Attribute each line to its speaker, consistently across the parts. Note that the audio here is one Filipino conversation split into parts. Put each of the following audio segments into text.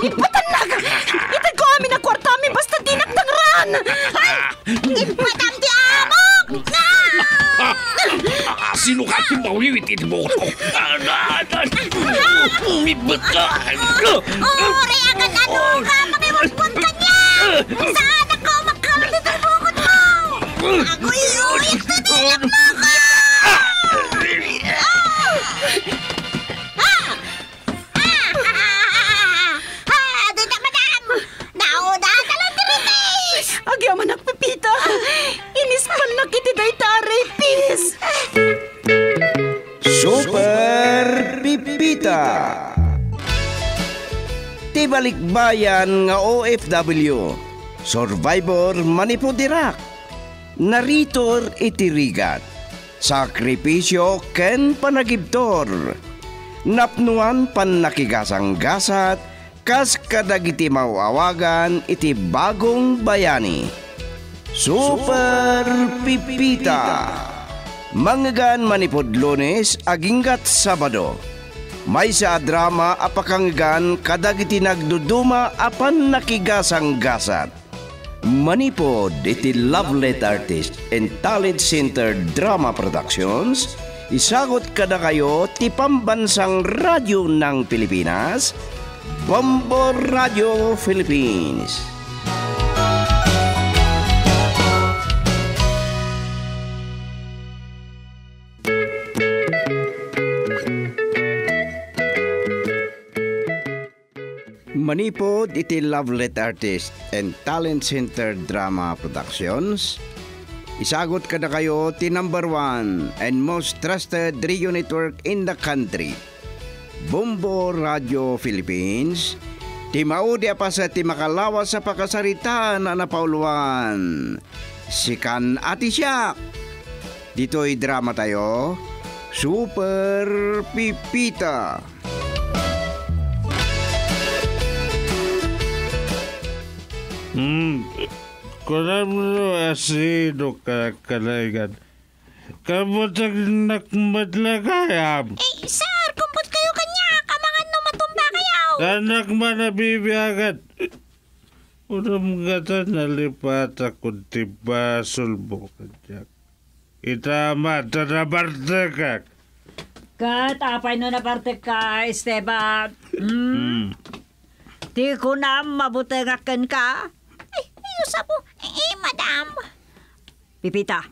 Speaker 1: Ipatan na ka! Itag ko amin ang kwarta amin basta dinakdang ran! Ay!
Speaker 2: Madam di amok!
Speaker 3: Sino ka si mawiwitin mo ko? Umibot ka!
Speaker 2: Uri agad ano ka! Makiwagpon ka niya! Saan ako magkamit ito bukod mo? Ako iuwit na nilak mo ko!
Speaker 4: Tibalikbayan nga OFW Survivor Manipudirak Naritor itirigat. Sakripisyo ken panagibtor. Napnuan pan nakigasang-gasat Kas kadagiti mawawagan iti bagong bayani. Super Pipita. Manggan manipod lunes aginggat Sabado. May sa drama apakanggan kadagiti nagduduma apan nakigasang gasat. Manipod iti Lovelet Artist and Talent Center Drama Productions isagot kada kayo ti pambansang radyo ng Pilipinas Bombo Radio Philippines. Manipod iti Lovelet Artist and Talent Center Drama Productions. Isagot kada kayo ti number one and most trusted radio network in the country. Bombo Radio Philippines. Ti maudi pa sa ti makalawas sa pakasarita na napauluan. Sikan ati siya. Dito'y drama tayo. Super Pipita.
Speaker 5: Kunan mo asido ka kalagan. Kamutag nakmadlagayam.
Speaker 2: Eh, sir, kumput kayo kanya! Kamangan no matumba kayo!
Speaker 5: Anak manabibiyagat. Unang gata nalipat ako tiba sulbo kanya. Itama, tanabarte ka.
Speaker 6: Kat, apay no na parte ka, Esteban. Hmm. Di ko na mabutangakan ka.
Speaker 2: Ayos po. Eh, madam.
Speaker 6: Pipita,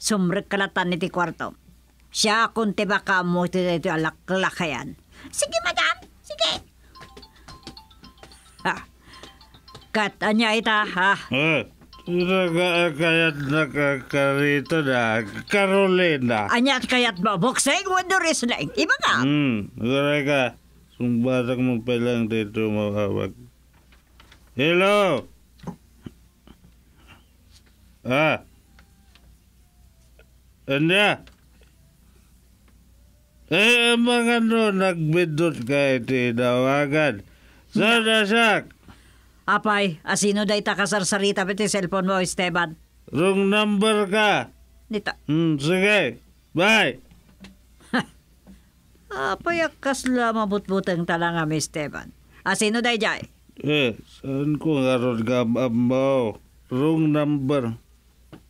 Speaker 6: sumrek kalatan ni ti kwarto. Siya kung tiba ka mo ti alaklakayan.
Speaker 2: Sige, madam. Sige.
Speaker 6: Ha. Kat, anya ita, ha?
Speaker 5: Eh, nagkakayat na kakarito na, Carolina.
Speaker 6: Anya kayat ba? Bokseng, wonder is lang. Iba ka.
Speaker 5: Hmm, nagkaray ka. Sumbatak mo pa lang dito mawawag. Hello? Ah? Anya? Eh, mga no, nagbidot ka iti dawagan. Sana sak?
Speaker 6: Apay, asino day ta kasarsarita piti cellphone mo, Esteban?
Speaker 5: Wrong number ka.
Speaker 6: Nita.
Speaker 5: Hmm, sige. Bye.
Speaker 6: Apay, akas la mabutbutang talanga, mi Esteban. Asino day jay?
Speaker 5: Eh, saan ko nga ron ka mo? Wrong number.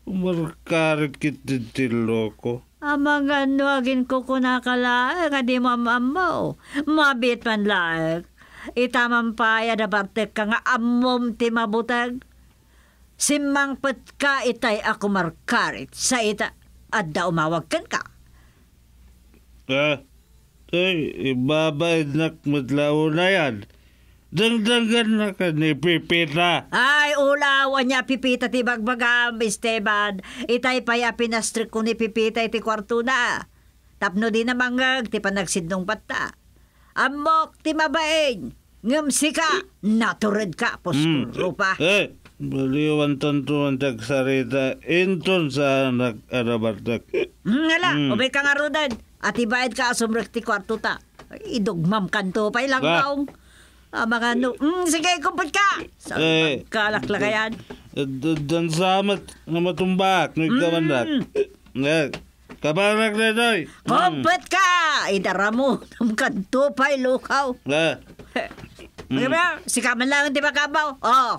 Speaker 5: Umarkarit kititilo ko.
Speaker 6: Amang ano agin ko kunakala, nga di mo amamo. Mabit man laag. Itamang pa ya da bartek ka nga amom ti mabutag. Simang pet ka itay ako markarit sa ita at da umawag kan ka.
Speaker 5: Ah, ay, ibabayad na matlaw na yan. Dangdagan na ka ni Pipita.
Speaker 6: Ay, ulawan niya pipita ti bagbagam, Esteban. Itay pa ya pinastrik ko ni pipita iti kwarto na. Tapno di na mangag, ti panagsidnong bata. Amok, ti mabaeng. Ngam sika, natured ka, puskuro pa.
Speaker 5: Eh, baliwan tanto ang tagsarita. Inton sa nag-arabartak.
Speaker 6: Hmm, ala, ubay ka nga rodan. At ibayad ka asumrek ti kwarto ta. Idugmam kanto pa ilang taong. Ah, mga ano, mm, sige, kumpot ka. Sa
Speaker 5: Eh.
Speaker 6: kalaklakayan.
Speaker 5: Dan nga matumbak. Nagkamandak. Eh, kabarak na doy.
Speaker 6: Kumpot ka! Idara mo, ng kanto pa ilukaw.
Speaker 5: Eh,
Speaker 6: Mm. Si kaman lang di ba kabaw? Oh.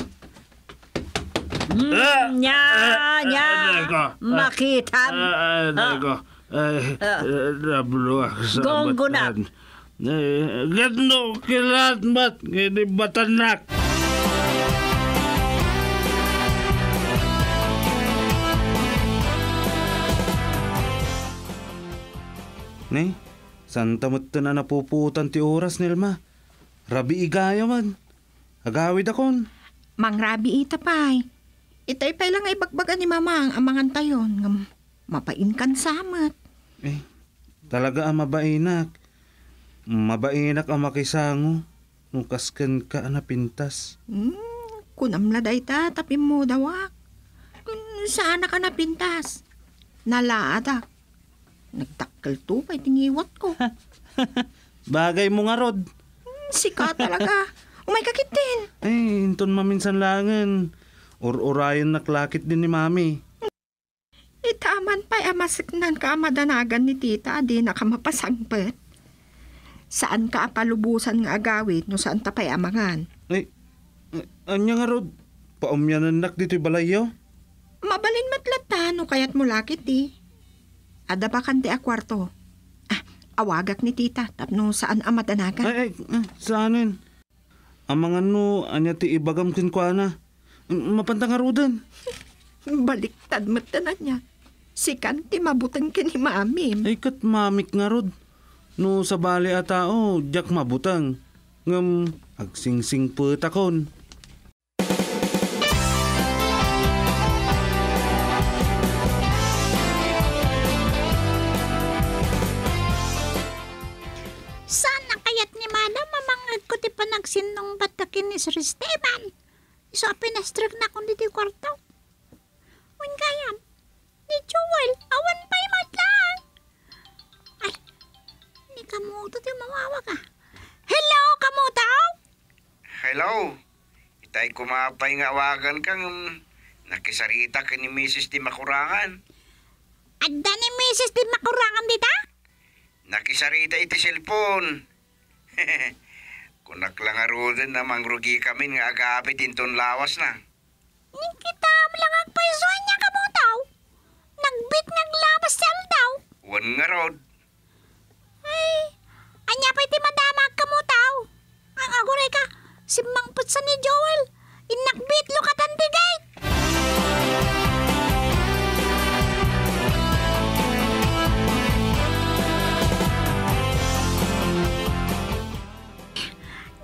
Speaker 6: Mm,
Speaker 3: Ah,
Speaker 6: nya,
Speaker 3: ah,
Speaker 6: nya.
Speaker 3: ah, nako.
Speaker 6: Makita.
Speaker 3: Ah, ah, nako. Ay,
Speaker 6: Ah.
Speaker 3: nabluwak sa
Speaker 6: Gonggonap.
Speaker 3: batan. Gano kilat mat, gini batanak. Nay, santa mo't na napuputan ti oras nilma. Rabi igaya man. Agawid akon.
Speaker 7: Mangrabi ita pay. Itay pay lang ay bagbagan ni mama ang amangan tayon. Ngam, mapain kan samat.
Speaker 3: Eh, talaga ang mabainak. Mabainak ang makisango. Nukaskan ka na pintas.
Speaker 7: Hmm, kunamla day ta, tapi mo dawak. Saan ka na pintas? Nalaadak. Nagtakkel to pay tingiwat ko.
Speaker 3: Bagay mo nga, Rod.
Speaker 7: Sika talaga. Umay kakitin.
Speaker 3: Eh, inton maminsan langan. Or-orayan naklakit din ni Mami.
Speaker 7: Itaman pa'y amasiknan ka amadanagan ni tita, di na ka mapasangpet. Saan ka apalubusan nga agawit no saan ta pa'y amangan?
Speaker 3: Eh, anya nga, Rod. Paumyanan nak dito'y balayo.
Speaker 7: Mabalin matlata no kayat mo lakit di. Ada ba kan di a kwarto? Ah, awagak ni tita tapno saan amadanagan?
Speaker 3: Ay, ay, eh, saanin? Ang mga no, anya ti ibagam kin kwa na. Mapantang nga, Rodan.
Speaker 7: Baliktad matanan niya. Si Kanti mabutang ka ni mami.
Speaker 3: Ay, kat mamik nga, Rod. No, sa bali a tao, jak mabutang. Ngam, agsingsing po takon.
Speaker 2: Sana kayat ni Madam mamangag ti panagsinong batakin ni Sir Esteban. Iso pinastrip na kung dito kwarto. Wan kayam. Ni Joel, awan pa'y kamuto ti mawawa ka. Hello, kamuto?
Speaker 4: Hello. Itay kumapay nga awagan kang um, nakisarita ka ni Mrs. Di Makurangan.
Speaker 2: Adda ni Mrs. din makurangan dita?
Speaker 4: Nakisarita iti cellphone. Kunak lang arudan na mangrugi kami nga agapit inton lawas na.
Speaker 2: Ni kita lang ang paisuan niya kamutaw. Nagbit ng labas sel daw.
Speaker 4: Wan nga rod.
Speaker 2: Anya pa iti madama kamutaw. Ang aguray ka, si Mang Putsa ni Joel. Inakbit lo katandigay.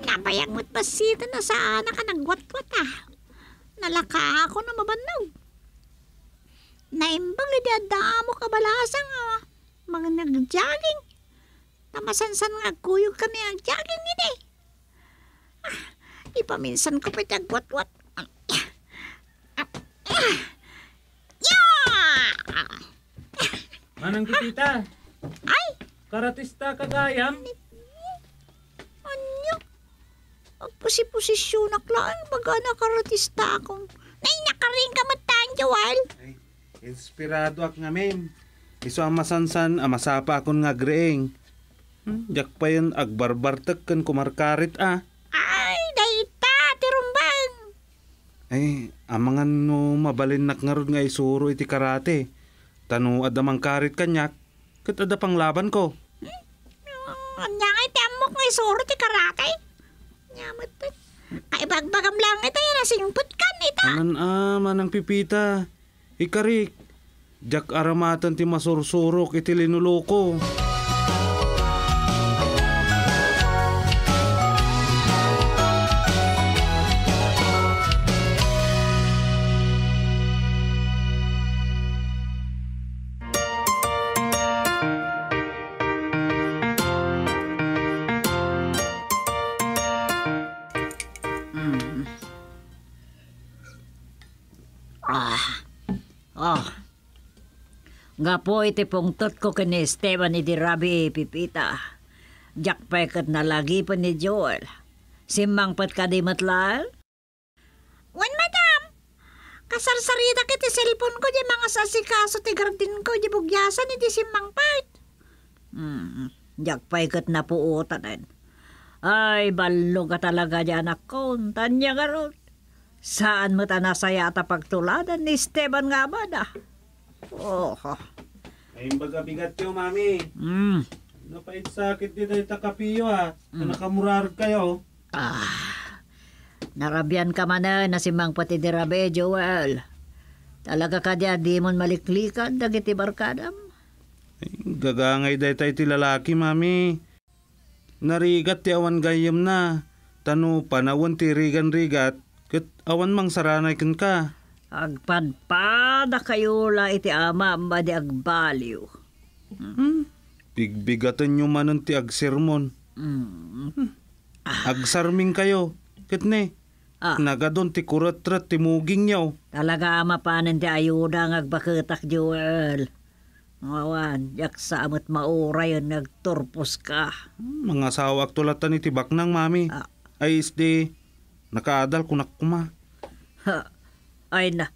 Speaker 2: Nabayang mo't basita na sa anak ka nagwatwat ah. Nalaka ako na mabandaw. Naimbang li mo kabalasang ah. Mga nag-jogging. Tamasansan nga kuyog kami ang jogging ini. Ah, ipaminsan ko pa tagwat-wat. Yeah!
Speaker 8: Manang titita,
Speaker 2: Ay!
Speaker 8: karatista kagayam.
Speaker 2: Anyo? Ang pusi-posisyon na klaan baga nakaratista akong. Nay, nakaring ka mataan, Joel.
Speaker 3: Ay, inspirado ak nga, mem. Iso ang masansan, ang masapa akon nga greeng. Hmm, jak pa yan, agbarbartek kan kumarkarit ah.
Speaker 2: Ay, dayta, tirumbang.
Speaker 3: Ay, ang mga no mabalin nak nga isuro iti karate. Tano adamang karit kanyak, kat ada pang laban ko.
Speaker 2: Anya nga iti amok nga isuro ti karate. Nyamot pa. Ay, bagbagam lang ito yung nasingput ka nita.
Speaker 3: Anan ah, manang pipita. Ikarik, jak aramatan ti masursurok iti linuloko.
Speaker 6: Oh. Nga po iti pungtot ko kini Esteban ni di Rabi Pipita. Jack kat na lagi pa ni Joel. Simang pat ka di matlal?
Speaker 2: Wan, madam. Kasarsarita kiti cellphone ko di mga sasikaso ti garden ko di bugyasan iti simang part.
Speaker 6: Hmm. Jack kat na po utanan. Ay, balo ka talaga dyan ako. Tanya nga ron. Saan mo ta nasaya ta pagtuladan ni Esteban nga ba na? Oh,
Speaker 5: Ay, baga bigat yo, mami.
Speaker 6: mm.
Speaker 5: Napait sakit di tayo takapiyo ha. Mm. Nakamurar kayo.
Speaker 6: Ah, narabyan ka man na, na si Mang pati di Rabe, Joel. Talaga ka diya, di mon maliklikan, dagiti barkadam.
Speaker 5: Gagangay day tayo ti lalaki, mami. Narigat ti awan gayam na. Tano panawon ti rigan-rigat. Kat awan mang saranay kan ka.
Speaker 6: Agpadpada kayo la iti ama ba di agbaliw.
Speaker 5: Bigbigatan nyo manon ti agsermon.
Speaker 6: Mm.
Speaker 5: Agsarming kayo. Kat ne.
Speaker 6: Ah.
Speaker 5: Nagadon ti kuratrat ti muging nyaw.
Speaker 6: Talaga ama panen ti ayuda ng agbaketak, Joel. Awan, yak sa amot maura yun nagturpos ka.
Speaker 5: Mga sawak tulatan ni tibak ng mami.
Speaker 6: Ah.
Speaker 5: Ay isdi. Nakaadal kunak kuma.
Speaker 6: Ha, ay na,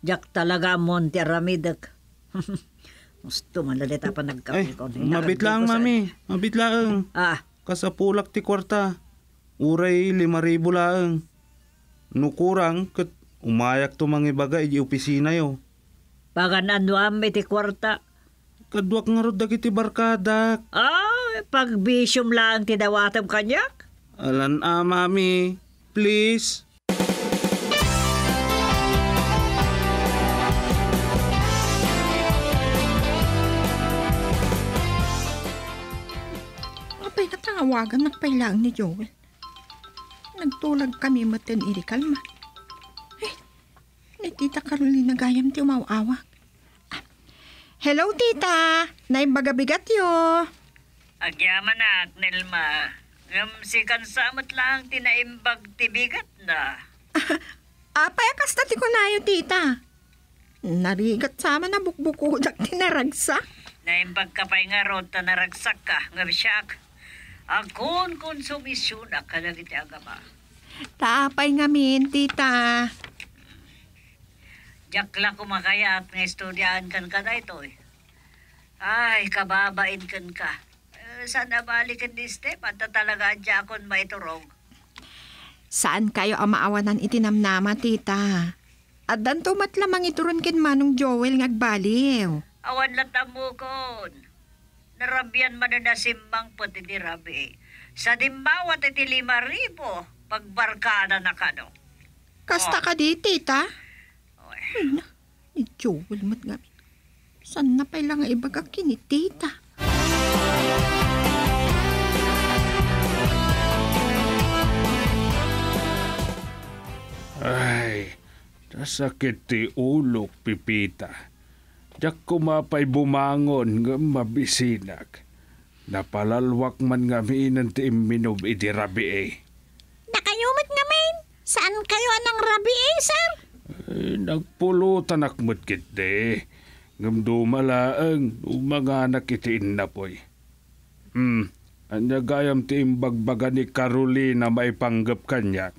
Speaker 6: jak talaga monti ramidak. Gusto man lalita pa
Speaker 5: Ay,
Speaker 6: nagkape ko.
Speaker 5: mabit lang mami. Mabit lang.
Speaker 6: Ah,
Speaker 5: Kasapulak ti kwarta. Uray lima ribu lang. Nukurang kat umayak to mga ibaga iji opisina yo.
Speaker 6: pagan anwam iti kwarta.
Speaker 5: Kadwak nga rod dagiti barkada.
Speaker 6: Ah, pag bisyom lang tidawatam kanyak.
Speaker 5: Alan ah, mami. Please.
Speaker 7: Apay natangawagan nagpailang ni Joel. Nagtulag kami matin iri kalma. Eh, ni Tita Carolina gayam ti umawawak. Ah, Hello, Tita! Naimbaga-bigat yo.
Speaker 6: Agyaman na, Nelma. Ngam si kansamot lang tinaimbag tibigat na.
Speaker 7: Apay kasta ti ko nayo, Tita. Narigat sama na bukbukudak tinaragsa.
Speaker 6: Naimbag ka pa'y nga rod ta naragsak ka, ngam siyak. Akon konsumisyon na kalagiti agama.
Speaker 7: Taapay ngamin, Tita.
Speaker 6: Jakla kumakayat nga estudyaan kan ka na ito eh. Ay, kababain kan ka. Eh, sana balikan ni Step at talaga jakon maiturog.
Speaker 7: Saan kayo ang maawanan itinamnama, Tita? At dan tumat lamang ituron kin manong Joel ngagbaliw.
Speaker 6: Awan latam mo kon. Narabyan man na simbang pati di rabi. Sa dimbawat iti lima ribo, pagbarkada na kano.
Speaker 7: Kasta ka di, Tita?
Speaker 6: Oy.
Speaker 7: Ay na, ni Joel mat nga. San na pa lang nga ibagak kini, Tita?
Speaker 3: Ay, nasakit ti ulok, Pipita. Diyak kumapay bumangon nga mabisinag. Napalalwak man nga miinan ti imminom iti rabi eh.
Speaker 2: Nakayumot ngamin. Saan kayo anang rabi eh, sir?
Speaker 3: Ay, nagpulutan akmot kit de. Ngam dumalaang umanganak iti innapoy. Hmm, anya gayam ti imbagbaga ni Carolina may panggap kanyak.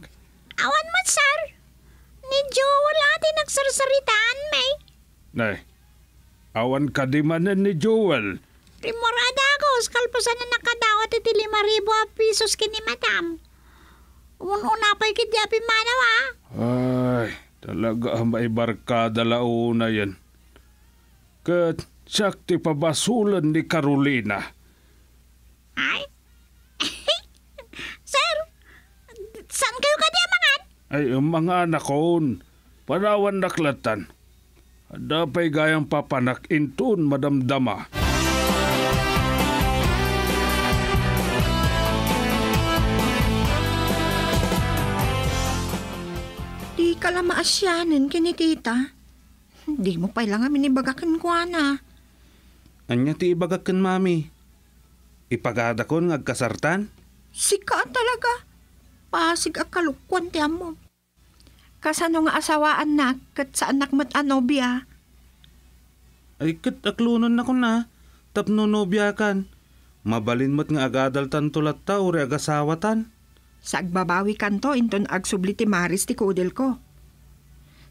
Speaker 2: Awan mo, sir. Ni Joel ati nagsarsaritaan, may.
Speaker 3: Nay, awan ka di manan ni Joel.
Speaker 2: Primorada ako, skalpasan na nakadawat iti lima ribo a pisos kini madam. Ununa pa'y kidyapi manaw, ah.
Speaker 3: Ay, talaga may barkada launa yan. Kat sakti pabasulan ni Carolina.
Speaker 2: Ay? sir, saan kayo kadyamangan?
Speaker 3: Ay, mga anak kon, panawan naklatan. Dapay gayang papanak intun madamdama.
Speaker 7: Di ka lang maasyanan kini, Tita. Di mo pa lang amin ibagakan ko, na.
Speaker 5: Anya ti ibagakan, mami. Ipagada ko ng agkasartan.
Speaker 7: Sika talaga. Pasig akalukwan ti mo. Kasano nga asawaan na, kat sa anak mat anobya.
Speaker 5: Ay kat aklunon na ko na. Tapno nobya kan. Mabalin mo't nga agadal tan tulat ta uri agasawatan.
Speaker 7: Sa agbabawi kanto, inton agsubli ti Maris ti kudel ko.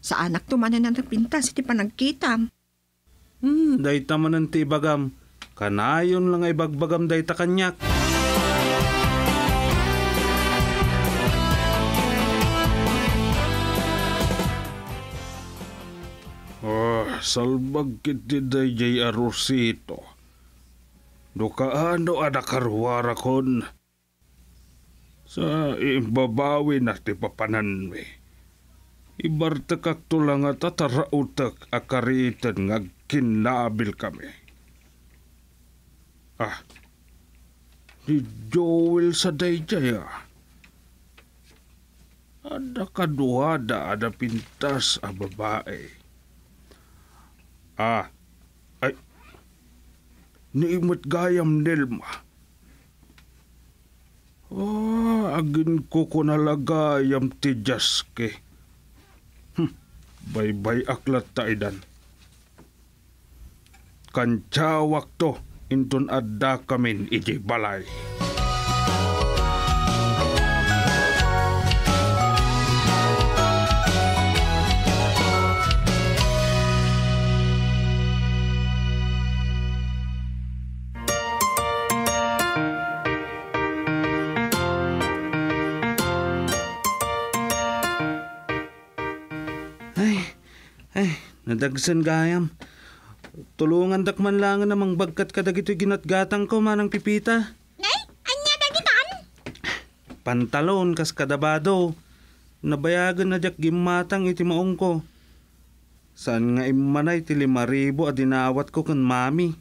Speaker 7: Sa anak tumanan na napintas iti panagkitam.
Speaker 5: Hmm, dayta man ti ibagam. Kanayon lang ay bagbagam dayta kanyak.
Speaker 3: Salbag kiti dayjay arosito. Do kaano ada karwara kon. Sa imbabawi na ti papanan mi. Ibartakak to lang at tatarautak akaritan nga kinlabil kami. Ah, ni Joel sa dayjay ah. Ada kaduhada, ada pintas a babae. Ah, ay, niimot gayam Nelma. Oh, agin ko ko nalagayam ti Jaske. Hm, aklat ta idan. Kansawak to, inton adda kamin iti balay.
Speaker 5: Ay, nadagsan gayam. Tulungan dakman lang namang bagkat kadag ito'y ginatgatang ko manang pipita.
Speaker 2: Nay, anya dagitan?
Speaker 5: Pantalon kas kadabado. Nabayagan na jak gimatang iti maong ko. Saan nga imanay ti lima ribo at dinawat ko kan mami.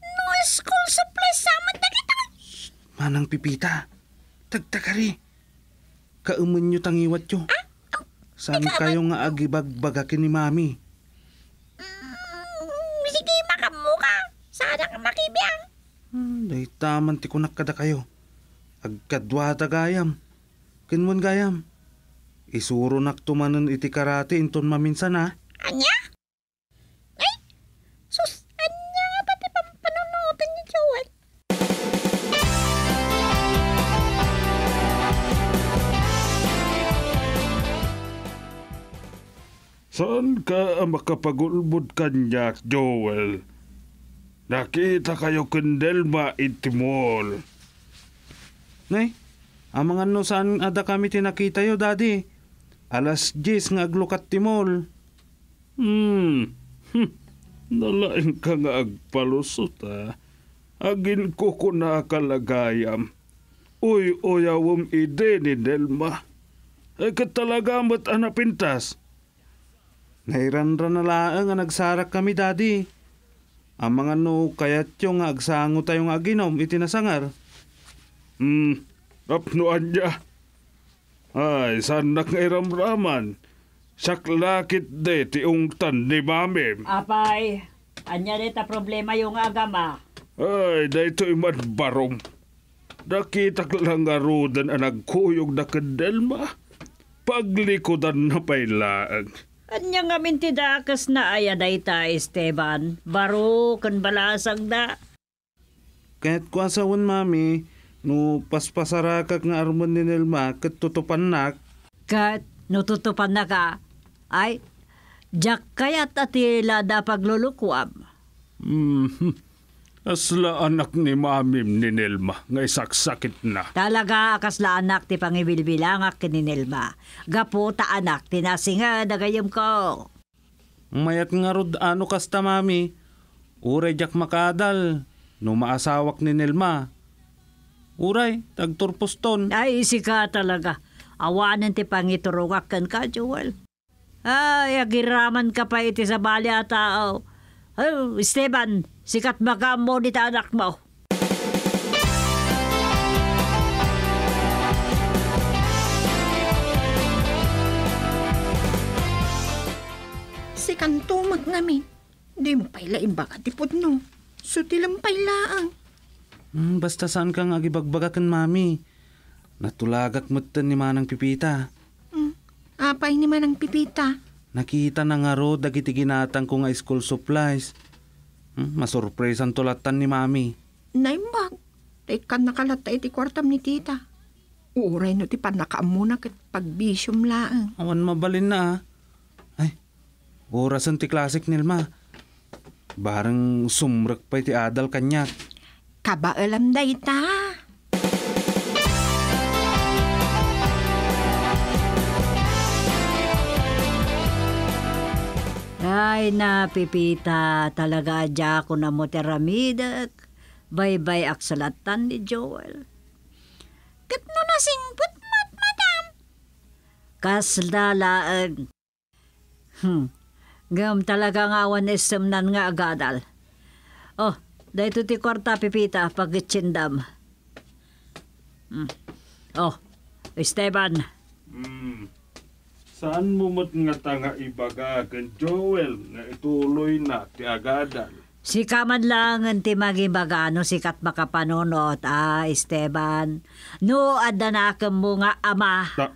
Speaker 2: No school supplies sama dagitan.
Speaker 5: Manang pipita, tagtakari. Kaumun nyo tangiwat yo. Saan kayo nga agibagbagakin ni mami?
Speaker 2: Mm, sige, makamuka. Sana ka makibiyang.
Speaker 5: Hmm, Day taman ti kunak kada kayo. Agkadwata gayam. Kinmon gayam. Isuro nak tumanon iti karate inton maminsan ha.
Speaker 2: Anya?
Speaker 3: Ka makapagulbod kanya, Joel? Nakita kayo kendelma itimol.
Speaker 5: Nay, amang ano saan ada kami tinakita yo, daddy? Alas 10 nga aglukat timol.
Speaker 3: Hmm. hmm. Nalain ka nga agpalusot ha. Agin ko ko na kalagayam. Uy, uyawom ide ni Delma. Ay katalaga mat anapintas.
Speaker 5: Nairanran na laang nga nagsarak kami, daddy. Ang mga no kayat yung nga agsango tayo nga aginom itinasangar.
Speaker 3: Hmm. Apnuan niya. Ay, sanak nga iramraman. Saklakit de ti ungtan ni mami.
Speaker 6: Apay, anya dita problema yung agama.
Speaker 3: Ay, dahito iman barong. Nakita lang nga rodan ang nagkuyog na kandelma. Paglikodan na pailaan.
Speaker 6: Anya nga mintidakas na aya dayta Esteban. Baro kan balasag da.
Speaker 5: Kahit ko asawan, mami, no paspasarakak nga armon ni Nelma, kat tutupan nak,
Speaker 6: Kat nututupan na ka. Ay, jak kayat atila da paglulukwam.
Speaker 3: Hmm. Asla anak ni mamim ni Nelma nga isaksakit na.
Speaker 6: Talaga akasla anak ti pangibilbilangak kininilma. Gapo ta anak tinasinga dagayam ko.
Speaker 5: mayat nga rod ano kasta, mami, uray jak makadal, no maasawak ni Nelma. Uray, tagturpuston.
Speaker 6: Ay, isi ka talaga. Awanan ti pangiturungakan ka, Joel. Ay, agiraman ka pa iti sa bali at tao. Oh, Esteban, sikat baka mo ni ta anak mo.
Speaker 7: Si kanto magnamin. Di mo paila imbaga tipod no. So tilang pailaang.
Speaker 5: Hmm, basta saan kang agibagbagakan, mami. Natulagak mutan ni Manang Pipita.
Speaker 7: Hmm. Apay ni manang pipita.
Speaker 5: Nakita na nga ro dagiti ginatang ko nga school supplies. Hmm, masurpresan tulatan ni mami.
Speaker 7: Naimbag. Tekan nakalata iti kwartam ni tita. Uray no ti panakaamuna kat pagbisyom laang.
Speaker 5: Awan mabalin na ah. Ay, orasan ti klasik nilma. Barang sumrek pa iti adal kanyat.
Speaker 7: Kabaalam day ta.
Speaker 6: Ay na, Pipita, talaga adya ko na mo teramidak. Bye-bye aksalatan ni Joel.
Speaker 2: Kat no nasingput mat, madam.
Speaker 6: Kasdalaag. Hmm. Gam talaga nga awan isemnan nga agadal. Oh, dahito ti kwarta pipita pag itsindam. Hmm. Oh, Esteban.
Speaker 3: Hmm. Saan mo mat nga tanga ibaga kan Joel nga ituloy na ti agadal?
Speaker 6: Si kaman lang ang timagibagano sikat makapanunot, ah, Esteban. No, adanakam mo nga ama.
Speaker 3: Ta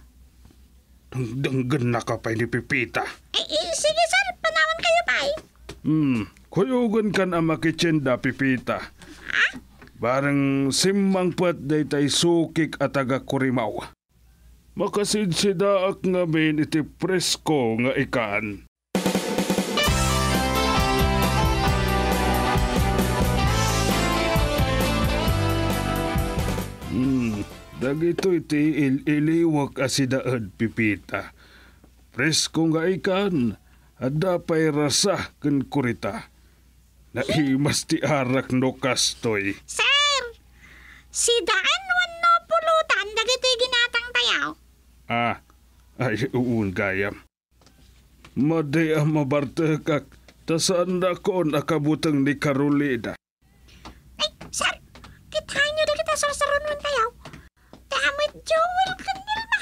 Speaker 3: Danggan na ka pa ni Pipita.
Speaker 2: Eh, eh, sige sir, panawan kayo pa eh.
Speaker 3: Hmm, kuyugan kan ang makitsinda, Pipita. Barang simmang pat day tay sukik at taga kurimaw. Makasid si daak nga bin iti presko nga ikan. Hmm, dagito iti il iliwak asidaad pipita. Presko nga ikan, ada pa'y rasa ken kurita. Naimas ti arak no kastoy.
Speaker 2: Sir, si daan
Speaker 3: Ah, ay uun gayam. Maday ang mabartekak, tasaan na ko nakabutang ni Carolina.
Speaker 2: Ay, sir, kita nyo na kita sarsaron man tayaw. Damit Joel kanil ma.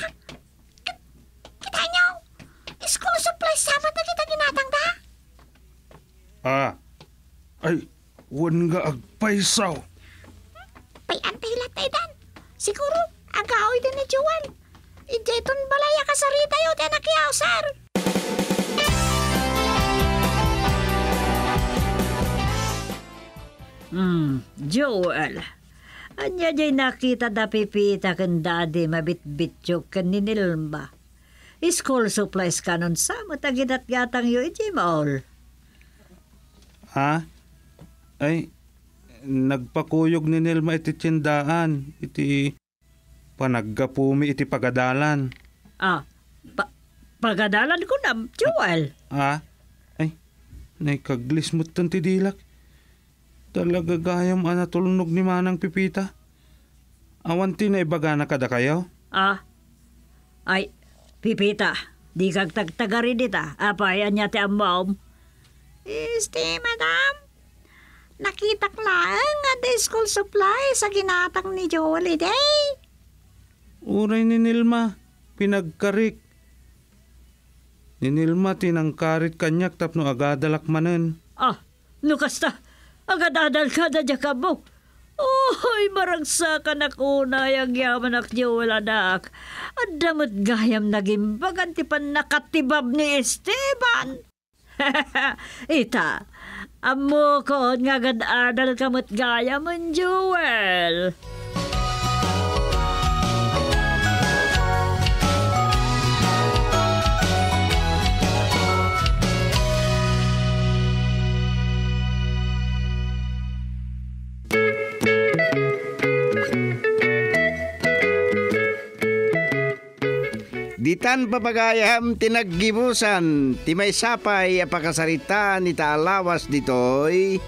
Speaker 2: Kit- Kita nyo, school supplies sabat na kita ginatang da.
Speaker 3: Ah, ay, wan nga agpaisaw.
Speaker 2: Pay antay latay dan. Siguro, agaoy din ni Joel. Ijeton balaya ka sa rita yun, anak yaw, sir.
Speaker 6: Hmm, Joel. Anya jay nakita da pipita kan dadi mabitbityo kan ninilba. School supplies kanon sa matagidat gatang yo iti maol.
Speaker 5: Ha? Ay, nagpakuyog ni Nelma iti tindaan. Iti panaggapumi iti pagadalan.
Speaker 6: Ah, pa- pagadalan ko na, Joel.
Speaker 5: Ha? Ay, naikaglis mo ti dilak. Talaga gayam anatulnog ni Manang Pipita. Awan ti na ibaga na kada kayo?
Speaker 6: Ah, ay, pipita. Di kag tagtagari dita. Apayan niya ti ambaom.
Speaker 2: Este, madam. Nakita ko lang nga school supplies sa ginatang ni Joel eh, day.
Speaker 5: Uray ni Nilma, pinagkarik. Ni Nilma tinangkarit kanyak tapno agadalak manen.
Speaker 6: Ah, nukasta. Agadadal ka na dya ka mo. Oy, maragsa ka na ang yaman ak Joel anak. Ang damot gayam naging baganti pa nakatibab ni Esteban. Ita, amo ko nga gadadal kamot gayam ang Joel.
Speaker 4: Ditan papagayam tinaggibusan, ti may sapay apakasarita ni taalawas ditoy,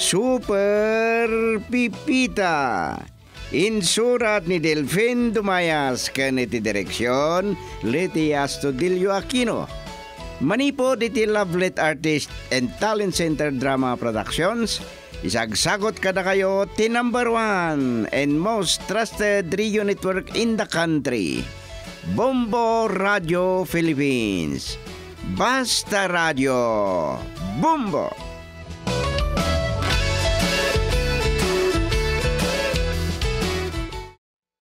Speaker 4: Super Pipita. Insurat ni Delfin Dumayas ken iti direksyon Leti Astudillo Aquino. Manipod iti Lovelet Artist and Talent Center Drama Productions. Isagsagot kada kayo ti number one and most trusted radio network in the country. Bombo Radio Philippines. Basta Radio. Bombo!